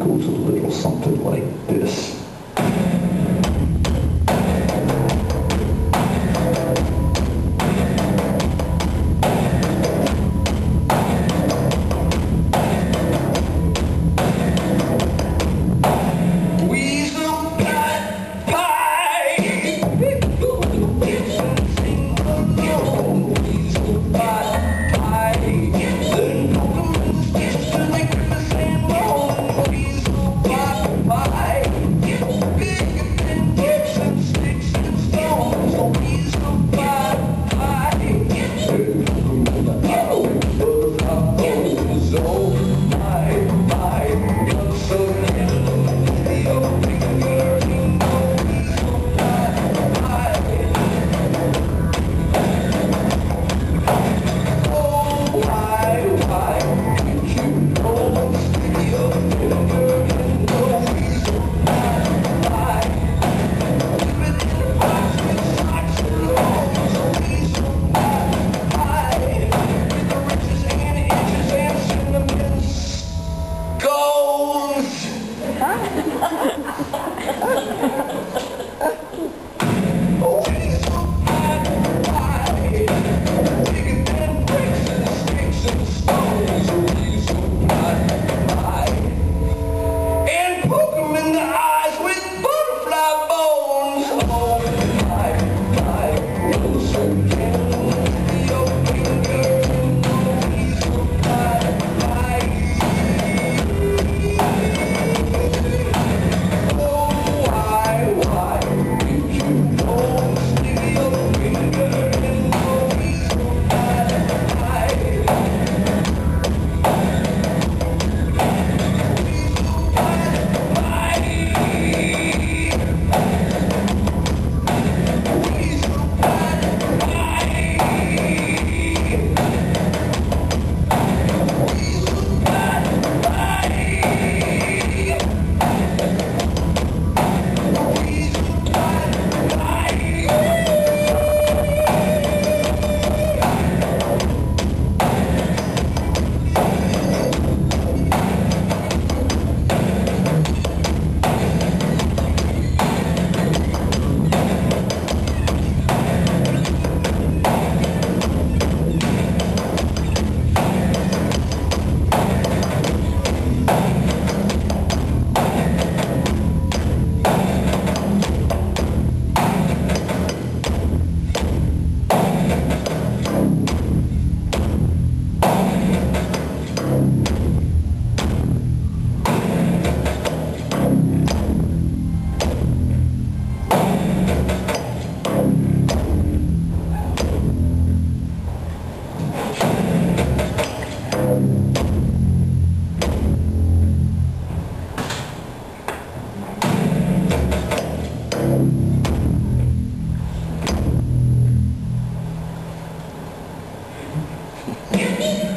goes a little something like this.